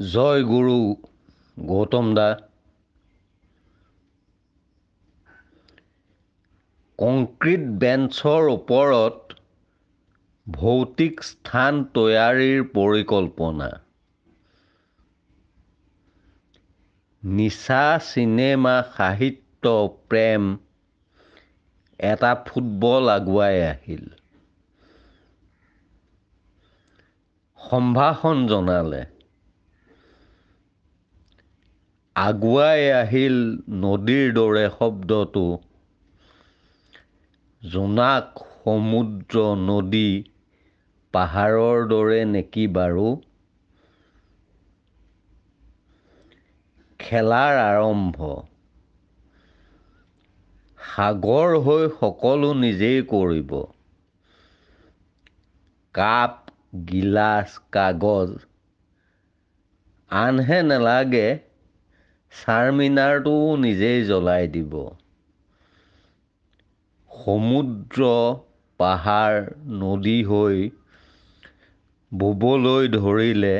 জয় গুৰু গৌতম দা। Concrete বেঞ্চৰ ওপৰত ভৌতিক স্থান তৈয়াৰীৰ পৰিকল্পনা। নিচা চিনেমা সাহিত্য প্ৰেম এটা ফুটবল আগুৱাই আহিল। সম্ভাষণ জনালে। আগুৱাই আহিল নদীৰ দৰে শব্দটো। জোনাক সমুদ্ৰ নদী পাহাৰৰ দৰে নেকি বাৰু? খেলাৰ আৰম্ভ। সাগৰ হৈ সকলো নিজেই কৰিব। কাপ গিলাচ কাগজ আনহে নেলাগে। চাৰমিনাৰটোও নিজেই জ্বলাই দিব। সমুদ্ৰ পাহাৰ নদী হৈ বুবলৈ ধৰিলে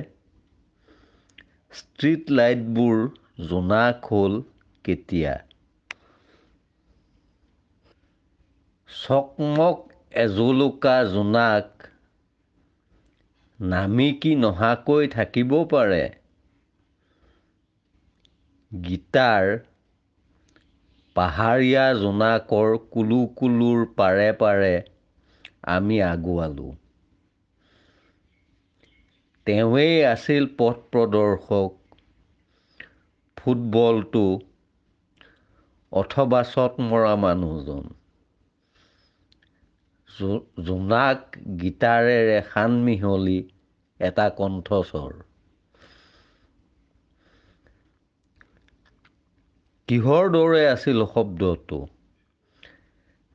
ষ্ট্ৰীট লাইটবোৰ জোনাক হ'ল কেতিয়া? চকমক এজোলোকা জোনাক নামি কি নহাকৈ থাকিব পাৰে? গীটাৰ পাহাৰীয়া জোনাকৰ কুলু কুলুৰ পাৰে পাৰে আমি আগুৱালোঁ। তেৱেঁই আছিল পথ প্ৰদৰ্শক। ফুটবলটো অথবা শ্বট মৰা মানুহজন। জোনাক গীটাৰেৰে সান মিহলি এটা কণ্ঠস্বৰ। কিহৰ দৰে আছিল শব্দটো?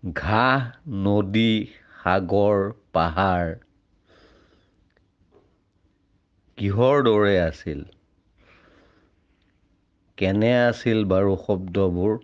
ঘাঁহ নদী সাগৰ পাহাৰ। কিহৰ দৰে আছিল? কেনে আছিল বাৰু শব্দবোৰ?